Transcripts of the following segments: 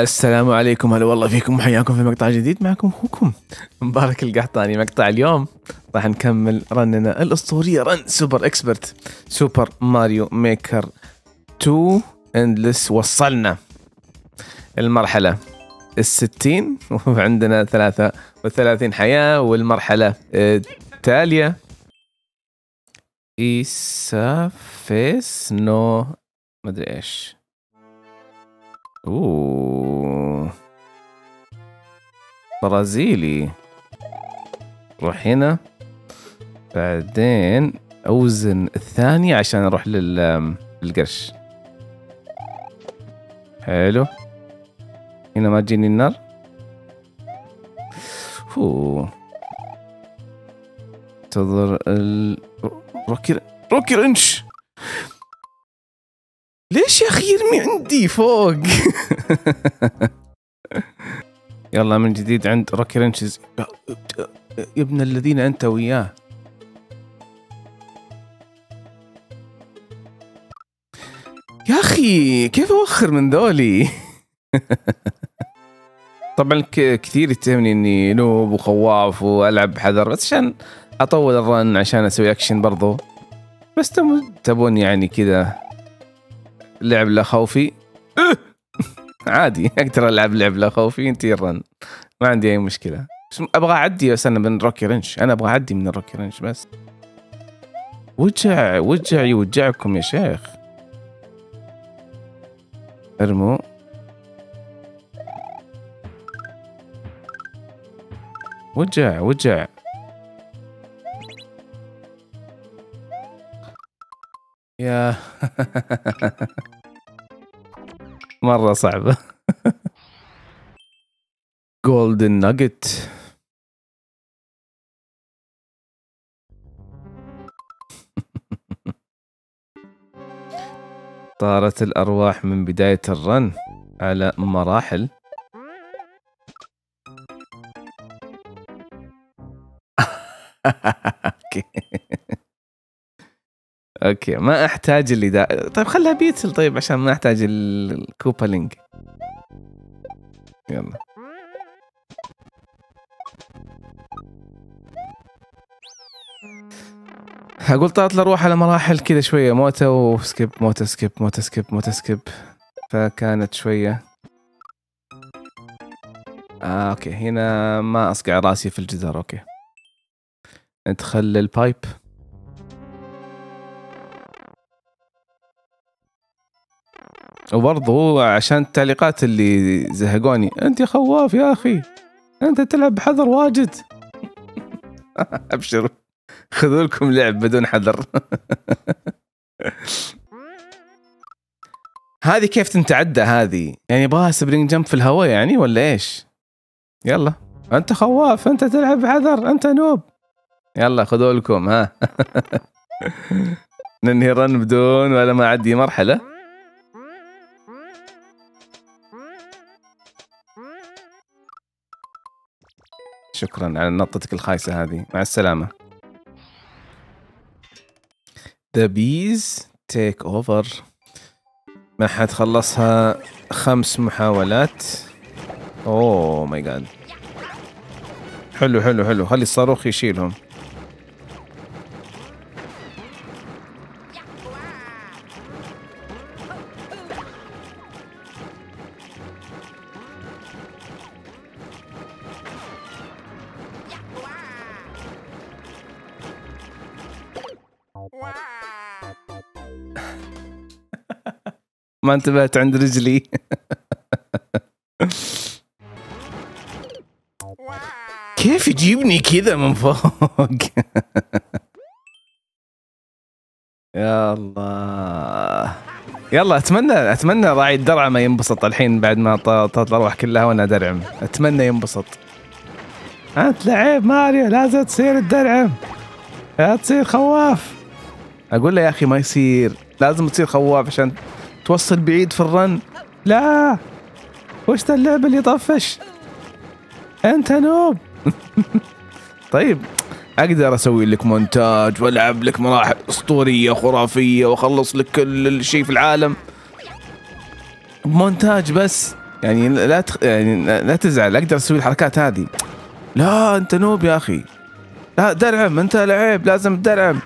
السلام عليكم. هلا والله فيكم. وحياكم في مقطع جديد. معكم أخوكم مبارك القحطاني. مقطع اليوم راح نكمل run نا الأسطورية. run super expert. سوبر ماريو ميكر 2 endless. وصلنا المرحلة الستين. وعندنا ثلاثة وثلاثين حياة. والمرحلة التالية إيسافيس نو. مدري إيش. برازيلي روح هنا بعدين اوزن الثاني عشان أروح لل للقرش حلو هنا ما تجيني النار اوه انتظر ال... Rocky Rocky Wrench ليش يا أخي يرمي عندي فوق؟ يلا من جديد عند Rocky Wrenches. يا ابن الذين أنت وياه. يا أخي كيف أوخر من ذولي؟ طبعا كثير يتهمني إني noob وخواف وألعب بحذر بس عشان أطول ال run عشان أسوي اكشن برضو. بس تبون يعني كذا لعب لا خوفي. عادي أقدر ألعب لعب لا خوفي انت ال run ما عندي أي مشكلة. بس أبغى أعدي بس أنا من Rocky Wrench. أنا أبغى أعدي من ال Rocky Wrench بس. وجع وجع يوجعكم يا شيخ. ارموا وجع وجع. يا مرة صعبة. جولدن ناجت طارت الأرواح من بداية الرن على مراحل. okay ما أحتاج اللي دا طيب خلها beetle طيب عشان ما أحتاج ال Koopaling يلا. أقول طلعت الارواح على مراحل كذا شوية موتة و skip موتة skip موتة skip موتة skip. فكانت شوية. آه okay هنا ما أصقع راسي في الجدار okay. ندخل ال pipe وبرضه عشان التعليقات اللي زهقوني. أنت يا خواف يا أخي. أنت تلعب بحذر واجد. أبشروا. خذوا لكم لعب بدون حذر. هذه كيف تنتعدى هذه؟ يعني يبغاها سبرينج جمب في الهواء يعني ولا إيش؟ يلا. أنت خواف. أنت تلعب بحذر. أنت نوب. يلا خذوا لكم ها. ننهي رن بدون ولا ما عدي مرحلة. شكرا على نطتك الخايسة هذه. مع السلامة. The bees take over. ما حد خلصها خمس محاولات. اوه ماي جاد حلو حلو حلو. خلي الصاروخ يشيلهم. ما انتبهت عند رجلي. كيف يجيبني كذا من فوق؟ يا الله. يلا أتمنى أتمنى راعي الدرع ما ينبسط الحين بعد ما طلعت الارواح كلها وأنا درعم أتمنى ينبسط. انت لعيب ماريو لازم تصير الدرعم لا تصير خواف. أقول له يا أخي ما يصير. لازم تصير خواف عشان توصل بعيد في الرن. لا! وش اللعبه اللي طفش؟ أنت نوب. طيب أقدر أسوي لك مونتاج وألعب لك مراحل أسطورية خرافية وأخلص لك كل شيء في العالم. مونتاج بس. يعني لا تخ... يعني لا تزعل أقدر أسوي الحركات هذه. لا أنت نوب يا أخي. لا درعم أنت لعيب لازم تدرعم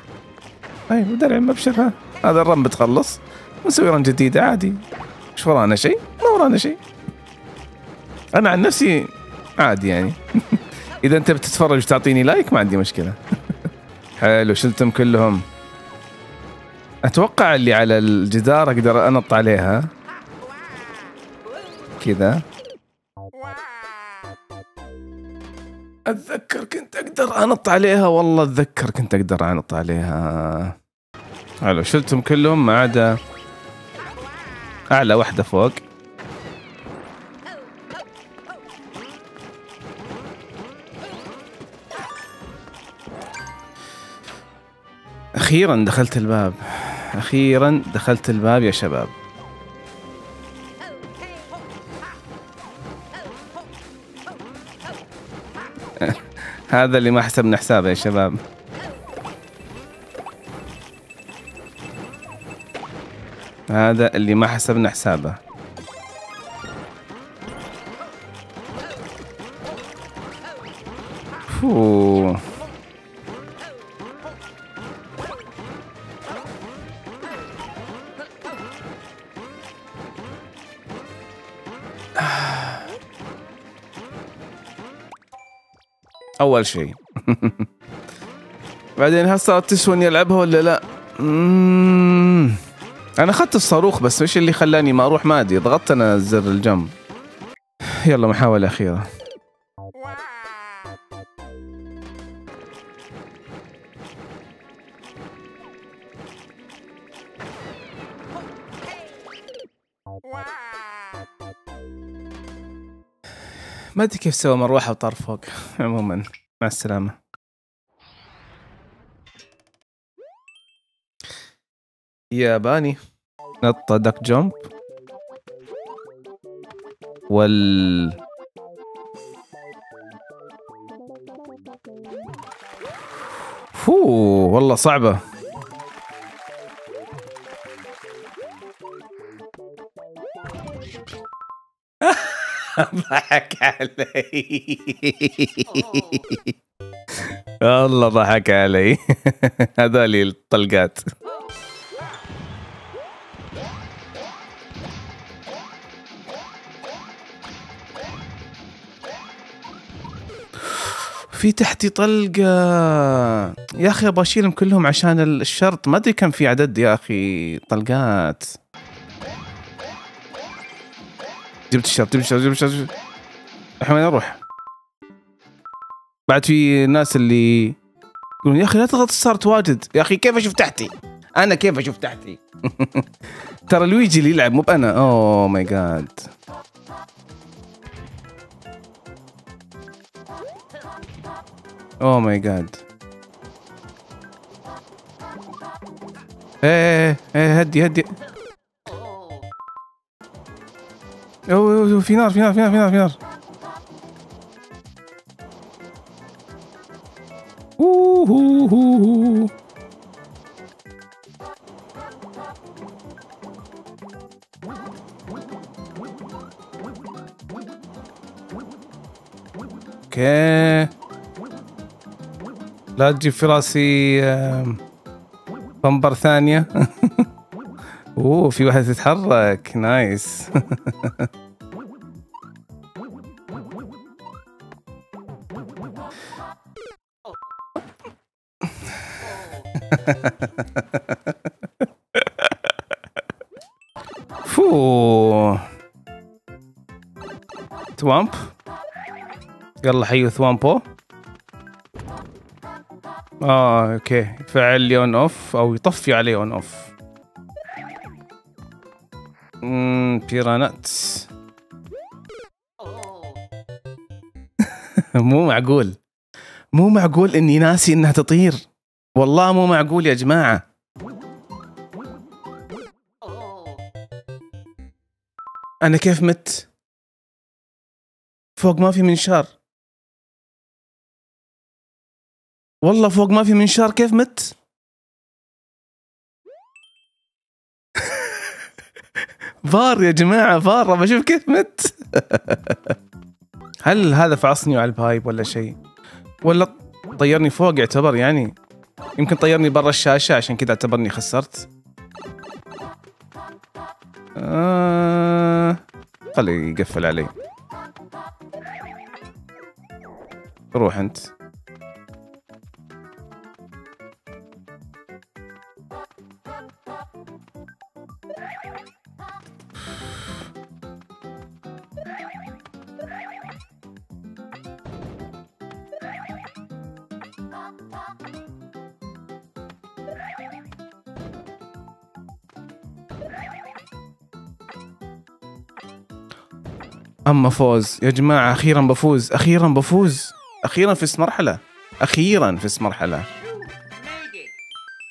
أيوه درعم أبشر هذا ال run بتخلص. ونسوي run جديده عادي. مش ورانا شيء؟ ما ورانا شيء. أنا عن نفسي عادي يعني. إذا أنت بتتفرج وتعطيني like ما عندي مشكلة. حلو شلتم كلهم. أتوقع اللي على الجدار أقدر أنط عليها. كذا. أتذكر كنت أقدر أنط عليها. والله أتذكر كنت أقدر أنط عليها. حلو شلتهم كلهم ما عدا أعلى واحدة فوق. أخيرا دخلت الباب. أخيرا دخلت الباب يا شباب. هذا اللي ما حسبنا حسابه يا شباب. هذا اللي ما حسبنا حسابه فوه. أول شيء بعدين هل صارت تسوى إني ألعبها ولا لا؟ مم. أنا أخذت الصاروخ بس إيش اللي خلاني ما أروح ما ادري ضغطت أنا زر الجنب. يلا محاولة أخيرة. ما أدري كيف سوى مروحة وطار فوق. عموما مع السلامة. ياباني نطة دك جمب وال فو والله صعبة. ضحك علي. والله ضحك علي. هذولي الطلقات. في تحتي طلقة. يا أخي أبغى أشيلهم كلهم عشان الشرط. ما أدري كم في عدد يا أخي طلقات. جبت الشرط جبت الشرط جبت الشرط. الحين وين أروح. بعد في ناس اللي يقولون يا أخي لا تضغط start واجد. يا أخي كيف أشوف تحتي؟ أنا كيف أشوف تحتي؟ ترى لويجي اللي يلعب مو بأنا. oh my god oh my god إيه إيه هدي هدي. أوه أوه في نار في نار في نار في نار في نار. أوكي لا تجيب في راسي بمبر ثانية. أوه في واحدة تتحرك نايس. فو. توامب. يلا حيو ثوامبو. آه okay. يفعل لي on off أو يطفي عليه on off. امم بيرانهات. مو معقول. مو معقول إني ناسي إنها تطير. والله مو معقول يا جماعة. أنا كيف مت؟ فوق ما في منشار. والله فوق ما في منشار كيف مت؟ فار يا جماعة فار بشوف كيف مت؟ هل هذا فعصني على البايب ولا شيء؟ ولا طيرني فوق يعتبر يعني؟ يمكن طيرني برا الشاشة عشان كذا اعتبرني خسرت. آه... خليه يقفل علي. روح أنت. أما فوز يا جماعة أخيرا بفوز أخيرا بفوز أخيرا في مرحلة أخيرا في مرحلة.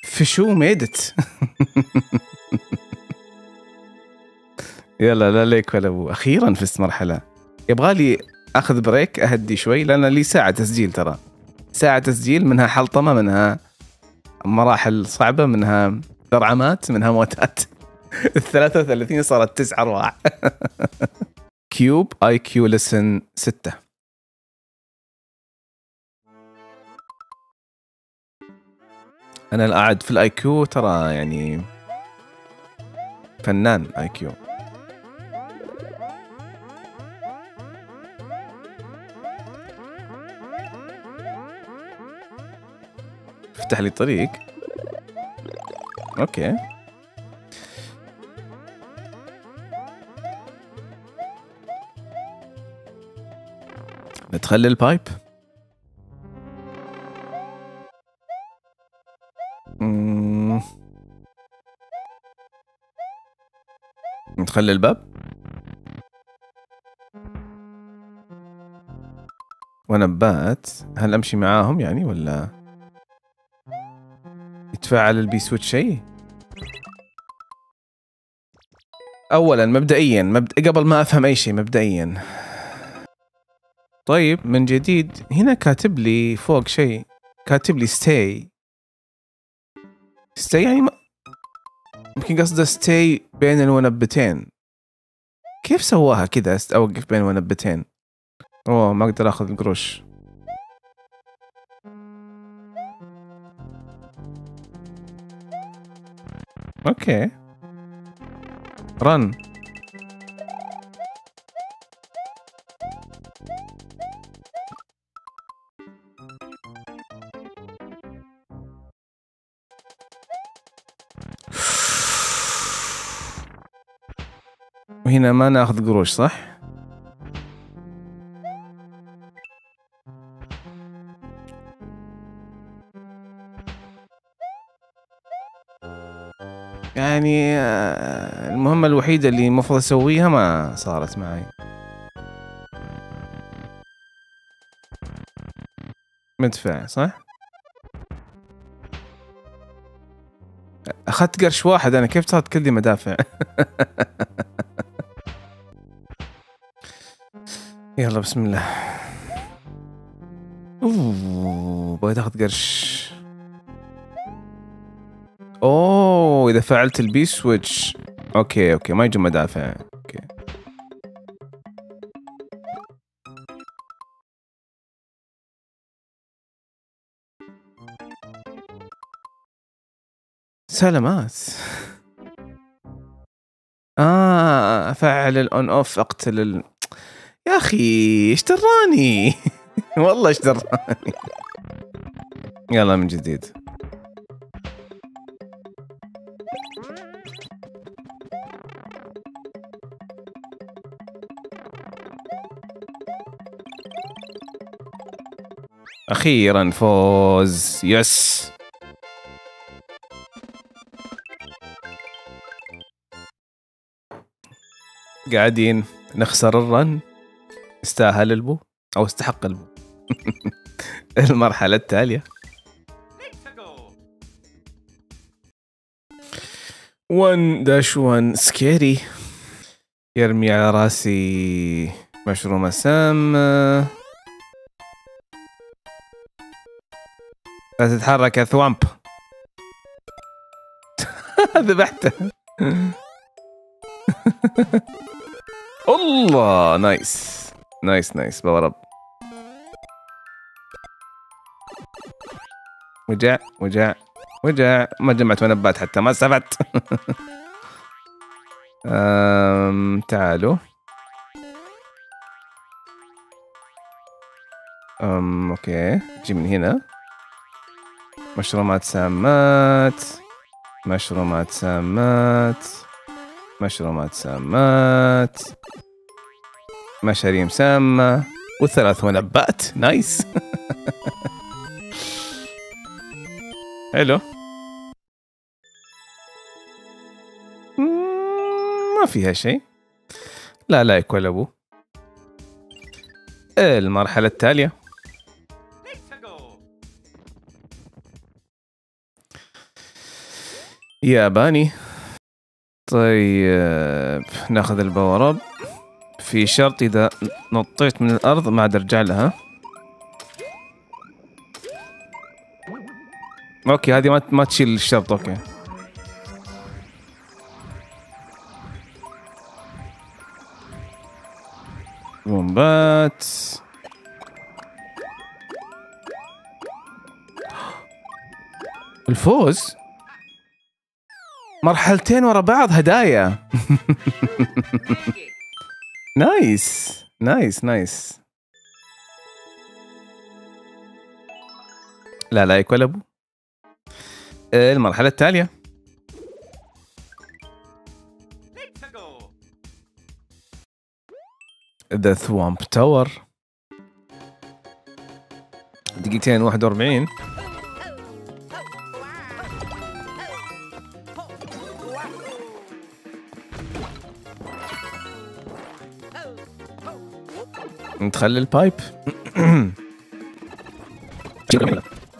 في شو ميدت يلا لا ليك ولا ابو أخيرا في مرحلة. يبغى لي أخذ بريك أهدي شوي لأن لي ساعة تسجيل ترى. ساعة تسجيل منها حلطمة منها مراحل صعبة منها درعمات منها موتات. ال 33 صارت تسع ارواح كيوب آي كيو لسن 6 أنا القاعد في الآي كيو ترى يعني فنان آي كيو. أفتح لي طريق. أوكي. ندخل البايب. ندخل الباب. وأنا هل أمشي معاهم يعني ولا؟ يتفاعل البي سويتش شيء؟ اولا مبدئيا مبدأ قبل ما أفهم أي شيء مبدئيا. طيب من جديد هنا كاتب لي فوق شيء. كاتب لي ستي ستي يعني ما يمكن قصده ستي بين المنبتين كيف سواها كذا؟ أوقف بين المنبتين أوه ما أقدر آخذ القروش. أوكي رن وهنا ما ناخذ قروش صح؟ يعني آه، المهمة الوحيدة اللي المفروض أسويها ما صارت معي مدفع صح؟ أخذت قرش واحد أنا كيف صارت كل دي مدافع؟ يلا بسم الله أوه بغيت أخذ قرش إذا فعلت ال P switch okay okay ما يجوا مدافع. okay. سلامات. آه افعل ال on off أقتل ال... يا أخي إيش دراني والله إيش دراني يلا من جديد. أخيرا فوز. yes. قاعدين نخسر ال run. استاهل ال boo أو استحق البو. المرحلة التالية. 1 dash 1 scary يرمي على راسي مشروم سام تتحرك يا thwomp. ذبحته. الله nice. nice nice. power up وجع وجع وجع. ما جمعت منبات حتى ما استفدت. تعالوا. أم okay. جي من هنا. مشرومات سامات مشرومات سامات مشرومات سامات مشاريم سامة. وثلاث منبات nice. حلو. ما فيها شيء. لا like ولا boo المرحلة التالية. ياباني طيب ناخذ ال power up في شرط إذا نطيت من الأرض ما عاد أرجع لها. okay هذه ما ما تشيل الشرط okay. بومبات. الفوز؟ مرحلتين ورا بعض هدايا. nice nice nice. لا like ولا boo المرحلة التالية. the thwomp tower دقيقتين 41 ندخل البايب.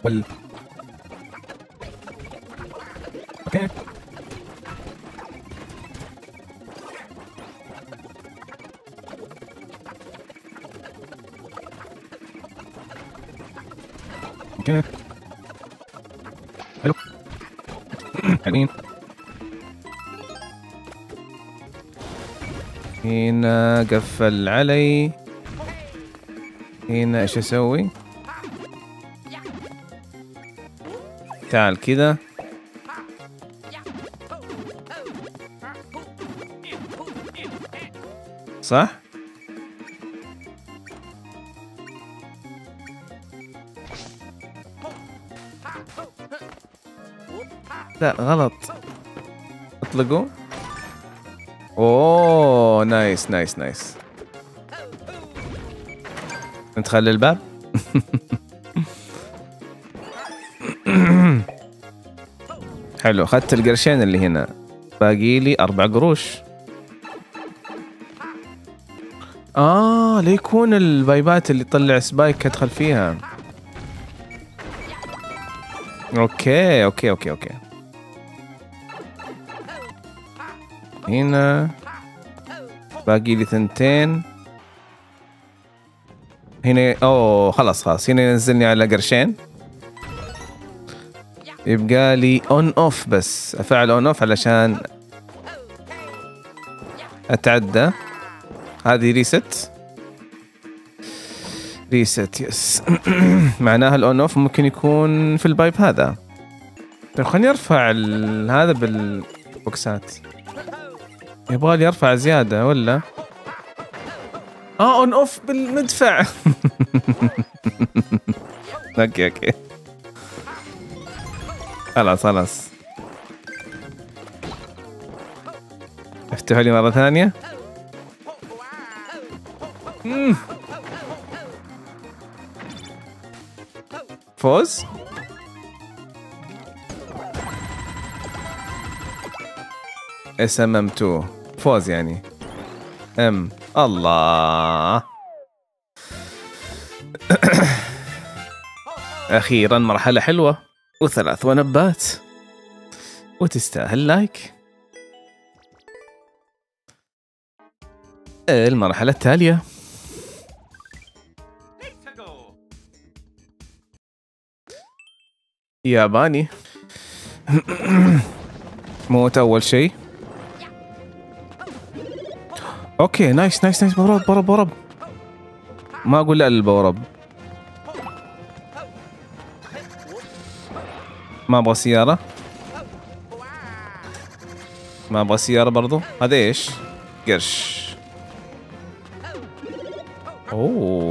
وال أوكي أوكي حلو حلوين هنا قفل علي. هنا إيش أسوي؟ تعال كذا صح؟ لا غلط. اطلقوا أوه nice nice nice. ندخل الباب؟ حلو أخذت القرشين اللي هنا. باقي لي أربع قروش. آه ليكون البايبات اللي تطلع spike أدخل فيها. okay okay okay okay. هنا. باقي لي ثنتين. هنا أوه خلاص خلاص. هنا ينزلني على قرشين. يبقى لي on off بس. أفعل on off علشان أتعدى. هذه reset ريست يس معناها ال on off ممكن يكون في ال pipe هذا. طيب خليني أرفع هذا بال box ات. يبغى لي أرفع زيادة ولا؟ آه on off بالمدفع. okay okay. خلاص خلاص. افتحوا لي مرة ثانية. فوز. SMM 2 فوز يعني. ام الله. أخيرا مرحلة حلوة وثلاث one-up ات. وتستاهل like. المرحلة التالية. ياباني موت أول شيء. okay nice nice nice. power up power up ما أقول لا لل power up ما أبغى سيارة. ما أبغى سيارة برضو. هذا إيش؟ قرش. أوه.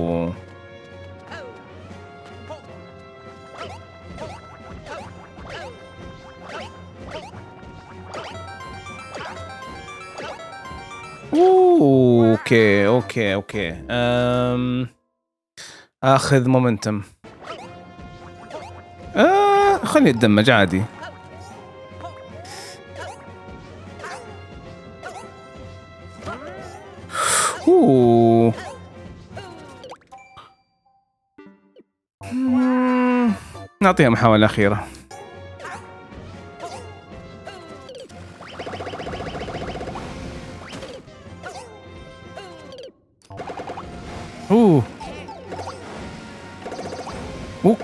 okay okay okay. أم... أخذ momentum آه خليني اتدمج عادي. أوه. مم، نعطيها محاولة أخيرة.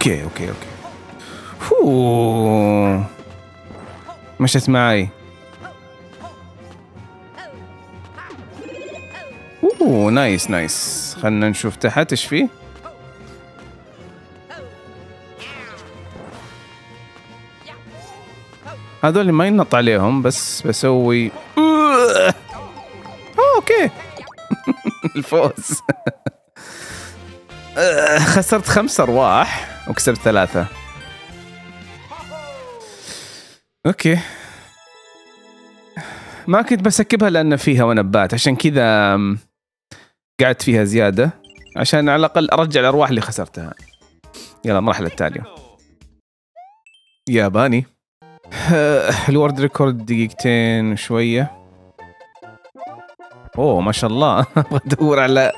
okay okay okay. اوه مشت معي. أوه nice nice. خلنا نشوف تحت إيش فيه؟ هذول ما ينط عليهم بس بسوي. أوه، okay. الفوز. خسرت خمس أرواح. وكسبت ثلاثة. okay. ما كنت بسكبها لأن فيها one-up ات عشان كذا قعدت فيها زيادة عشان على الأقل أرجع الأرواح اللي خسرتها. يلا المرحلة التالية. ياباني ال world record دقيقتين وشوية أوه ما شاء الله. أدور على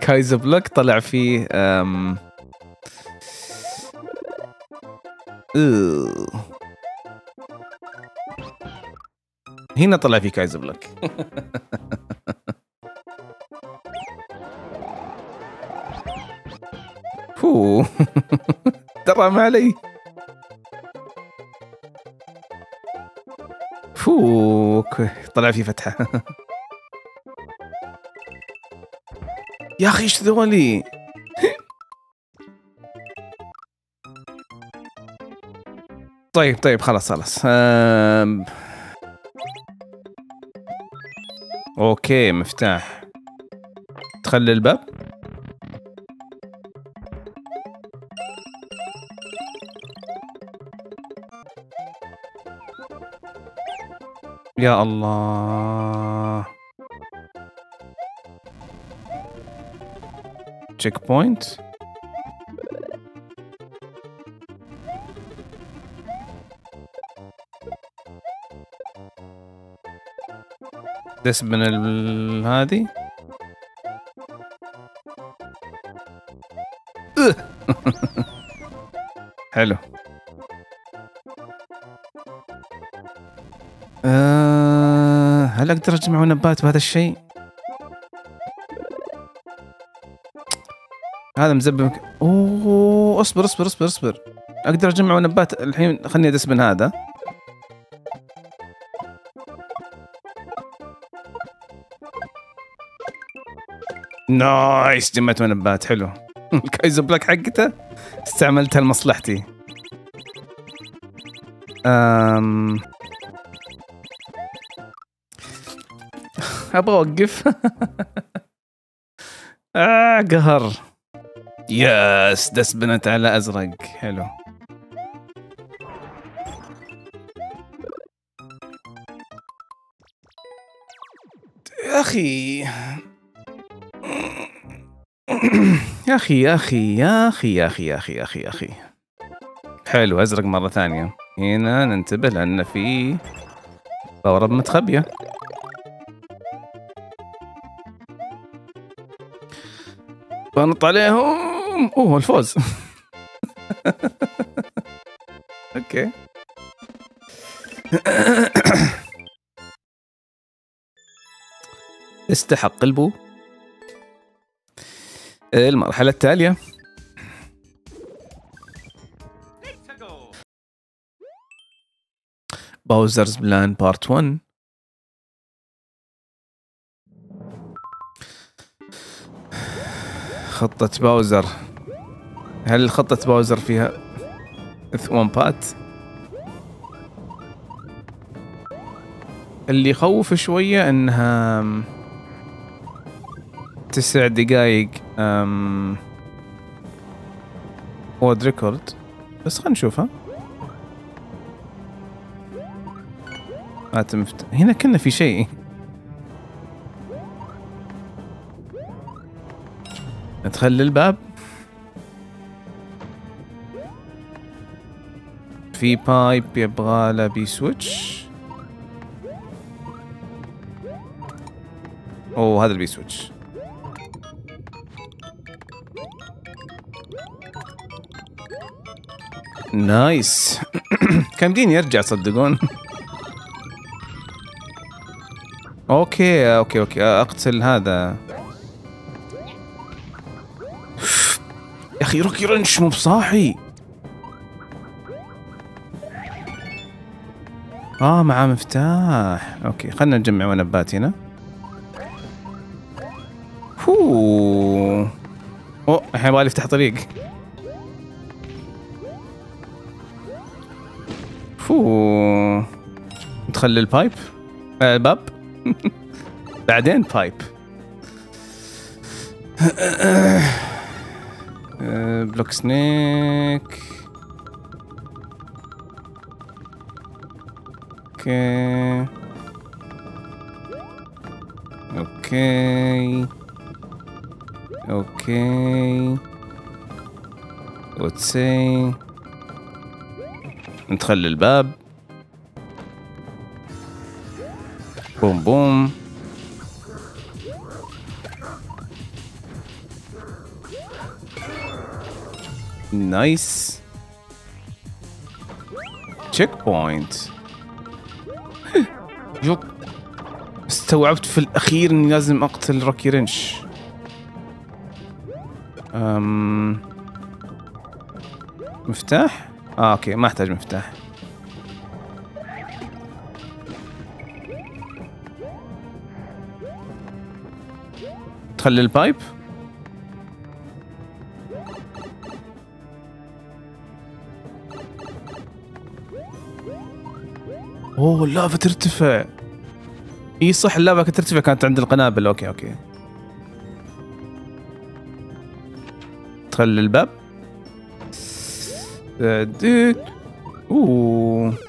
كايزو بلوك طلع فيه أم... هنا طلع فيك عايز بلوك ترى ما علي. فوك طلع في فتحة. يا أخي إيش ذولي طيب طيب خلاص خلاص. أم... أوكي مفتاح. تخلي الباب؟ يا الله. تشيك بوينت دس من ال- هذه؟ أه. حلو. آه هل أقدر أجمع one-up ات بهذا الشيء؟ هذا مزبب. أوه أصبر أصبر أصبر أصبر. أقدر أجمع one-up ات؟ الحين خلني أدس من هذا. nice جمعت one-up ات حلو. ال kaizo block حقته استعملتها لمصلحتي. أم... أبغى أوقف. آه قهر. يس دسبنت على أزرق. حلو. يا أخي. يا أخي يا أخي يا أخي يا أخي يا أخي يا أخي يا أخي. حلو أزرق مرة ثانية. هنا ننتبه لأن في باور متخبية. بنط عليهم. أوه الفوز. أوكي. استحق البو. المرحلة التالية. Bowser's plan part 1 خطة باوزر هل خطة باوزر فيها Thwomp ات؟ اللي يخوف شوية إنها تسع دقايق أم وورد ريكورد بس خلينا نشوفها ما تمفت هنا كنا في شيء. ندخل للباب في بايب يبغى له بي سويتش أوه هذا ال P switch nice. كان بدين يرجع تصدقون okay okay okay أقتل هذا. يا أخي Rocky Wrench مو بصاحي. آه معاه مفتاح. okay خلنا نجمع one-up ات هنا. أوه الحين يبغى يفتح طريق. ندخل لل pipe آه باب. بعدين pipe. آه، block snake. أوكي. أوكي. أوكي. وتسي ندخل للباب بوم بوم. نايس. checkpoint يوك. استوعبت في الأخير إني لازم أقتل Rocky Wrench. أم... مفتاح؟ آه okay ما أحتاج مفتاح. تخلي ال pipe. أوه اللافا ترتفع. إي صح اللافا كانت ترتفع كانت عند القنابل. okay okay. تخلي ال pipe. اوه أوه.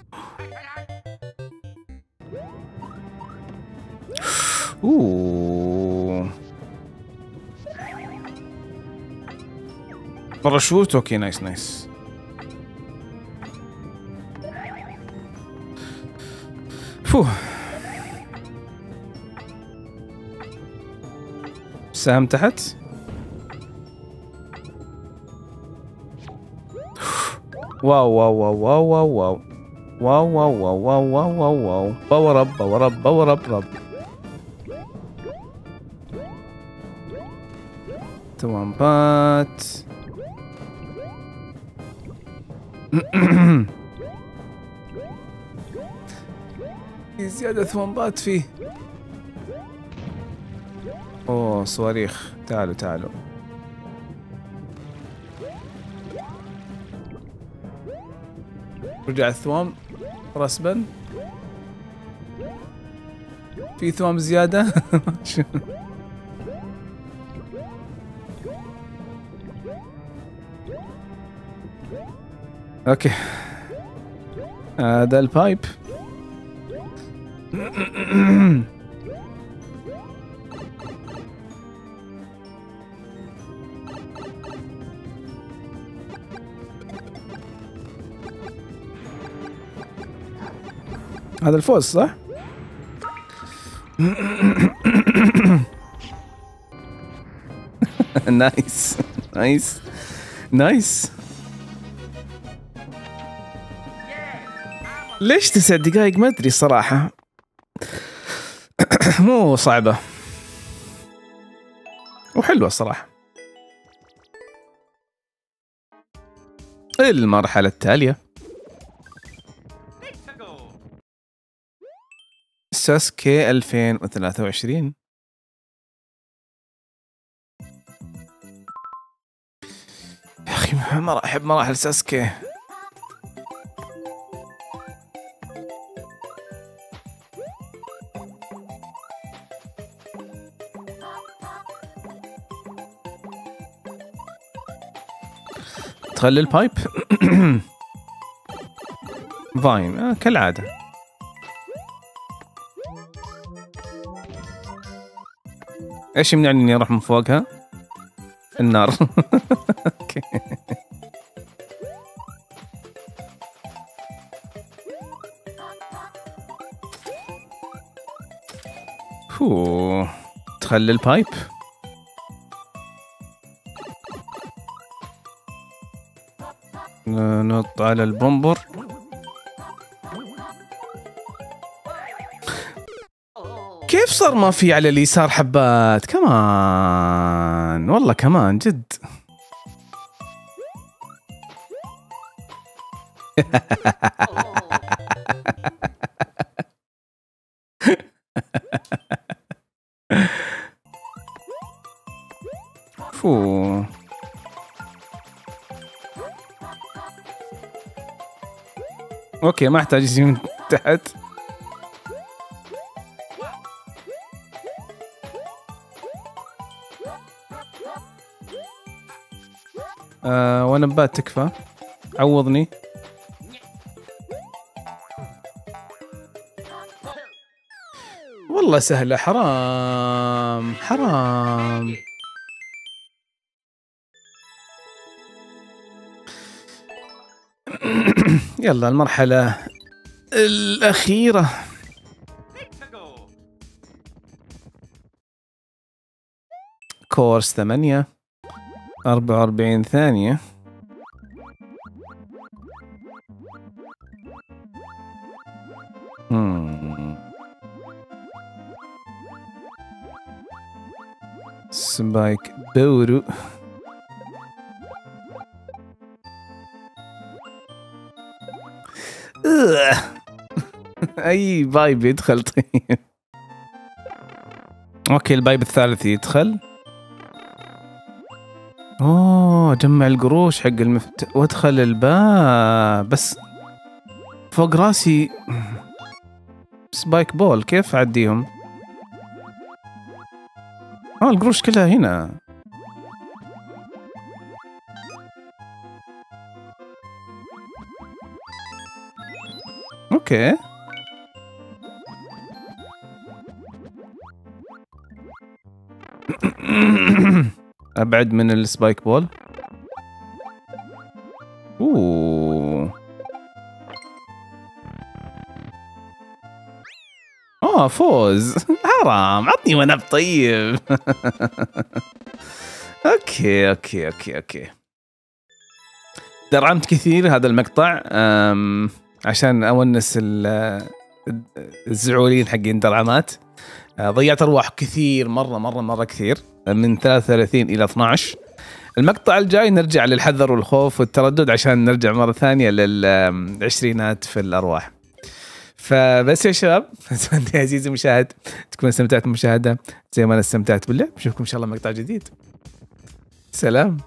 باراشوت اوكي نايس نايس فوه سهم تحت واو واو واو واو واو واو واو واو واو واو واو واو واو باور اب باور اب باور اب رب توامبات في زيادة ثوامبات فيه أوه صواريخ. تعالوا تعالوا. رجع الثوام رسبا. في ثوام زيادة؟ أوكي هذا البايب هذا الفوز صح؟ nice nice nice ليش تسع دقائق ما أدري صراحة. مو صعبة. وحلوة الصراحة المرحلة التالية. ساسكي 2023 أخي ما أحب مراحل ساسكي تخلي ال pipe. fine آه كالعادة. إيش يمنعني إني أروح من فوقها؟ النار. okay. تخلي ال pipe. نط على ال bumper. كيف صار ما في على اليسار حبات؟ كمان والله كمان جد. أوكي ما أحتاج يجي من تحت. آه ونبات تكفى. عوضني. والله سهلة حرام حرام. يلا المرحلة الأخيرة. course ثمانية أربعة وأربعين ثانية. spike ball أي pipe يدخل طيب. okay ال pipe الثالث يدخل. أوه جمع القروش حق المفتاح وادخل ال pipe. بس فوق راسي spike ball كيف أعديهم؟ آه القروش كلها هنا. okay. أبعد من ال spike ball. أوه. آه فوز. حرام. عطني one up طيب. okay okay okay okay. درعمت كثير هذا المقطع. أم عشان أونس الزعولين حقين درعمات آه، ضيعت أرواح كثير مرة مرة مرة كثير. من 33 إلى 12 المقطع الجاي نرجع للحذر والخوف والتردد عشان نرجع مرة ثانية للعشرينات في الأرواح. فبس يا شباب أتمنى يا عزيزي المشاهد تكون استمتعت بالمشاهدة زي ما أنا استمتعت بالله نشوفكم إن شاء الله مقطع جديد. سلام.